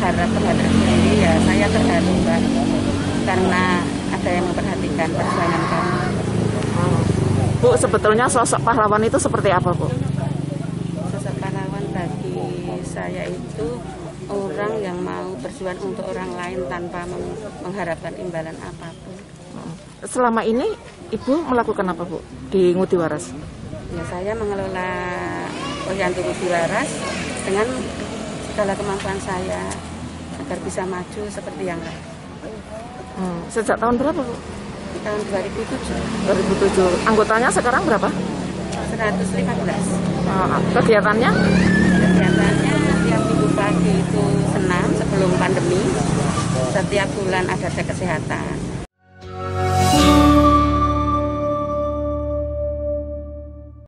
terhadap terhadap sendiri ya saya terharu mbak karena ada yang memperhatikan perjuangan kami. Bu, sebetulnya sosok pahlawan itu seperti apa, Bu? Sosok pahlawan bagi saya itu orang yang mau berjuang untuk orang lain tanpa meng- mengharapkan imbalan apa pun. Selama ini Ibu melakukan apa, Bu? Di Ngudi Waras? Ya saya mengelola Posyandu Budi Waras dengan segala kemampuan saya agar bisa maju seperti yang lain. Hmm, Sejak tahun berapa, Bu? Tahun 2007, 2007. Anggotanya sekarang berapa? 115. Ah, kegiatannya? Kegiatannya tiap minggu pagi itu senam sebelum pandemi. Setiap bulan ada cek kesehatan.